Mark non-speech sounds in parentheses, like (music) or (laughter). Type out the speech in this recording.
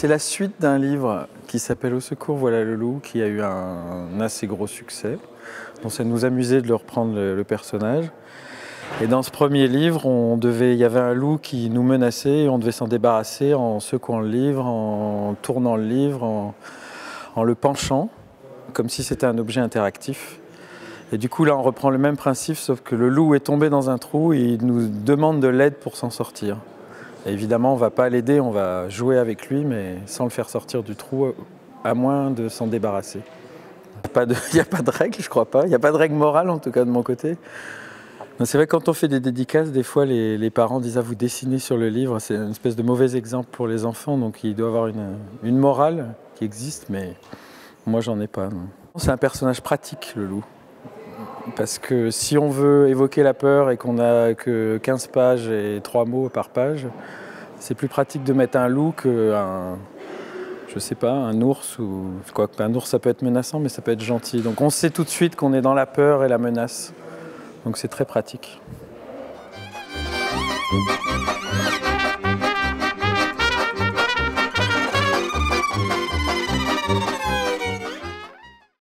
C'est la suite d'un livre qui s'appelle Au secours, voilà le loup, qui a eu un, assez gros succès. Donc ça nous amusait de le reprendre le, personnage. Et dans ce premier livre, on devait, il y avait un loup qui nous menaçait et on devait s'en débarrasser en secouant le livre, en tournant le livre, en, le penchant, comme si c'était un objet interactif. Et du coup, là, on reprend le même principe, sauf que le loup est tombé dans un trou et il nous demande de l'aide pour s'en sortir. Évidemment, on ne va pas l'aider, on va jouer avec lui, mais sans le faire sortir du trou, à moins de s'en débarrasser. Il (laughs) n'y a pas de règle, je crois pas. Il n'y a pas de règle morale, en tout cas, de mon côté. C'est vrai, quand on fait des dédicaces, des fois, les, parents disent à ah, vous dessiner sur le livre. C'est une espèce de mauvais exemple pour les enfants, donc il doit avoir une, une morale qui existe, mais moi, j'en ai pas. C'est un personnage pratique, le loup. Parce que si on veut évoquer la peur et qu'on n'a que 15 pages et 3 mots par page, c'est plus pratique de mettre un loup qu'un, je sais pas, un ours ou quoi. Un ours ça peut être menaçant, mais ça peut être gentil. Donc on sait tout de suite qu'on est dans la peur et la menace. Donc c'est très pratique.